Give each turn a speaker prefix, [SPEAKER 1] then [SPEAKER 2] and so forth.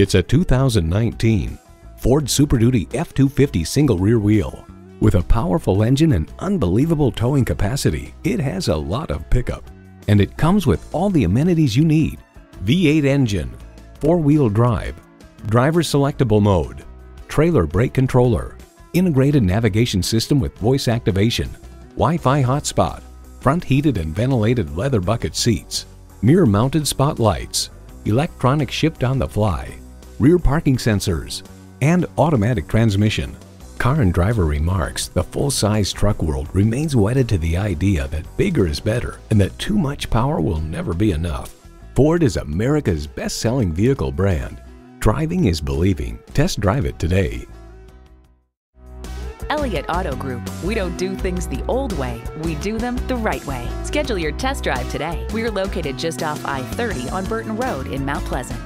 [SPEAKER 1] It's a 2019 Ford Super Duty F-250 single rear wheel. With a powerful engine and unbelievable towing capacity, it has a lot of pickup. And it comes with all the amenities you need. V8 engine, four-wheel drive, driver selectable mode, trailer brake controller, integrated navigation system with voice activation, Wi-Fi hotspot, front heated and ventilated leather bucket seats, mirror mounted spotlights, electronic shift on the fly, rear parking sensors, and automatic transmission. Car and Driver remarks the full-size truck world remains wedded to the idea that bigger is better and that too much power will never be enough. Ford is America's best-selling vehicle brand. Driving is believing. Test drive it today.
[SPEAKER 2] Elliott Auto Group. We don't do things the old way, we do them the right way. Schedule your test drive today. We're located just off I 30 on Burton Road in Mount Pleasant.